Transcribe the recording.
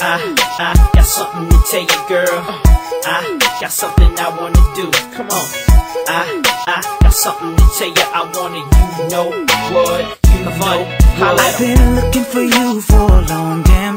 I, I got something to tell you, girl. I got something I wanna do. Come on. I, I got something to tell you. I wanna, you know what? You know what? I've been looking for you for a long time,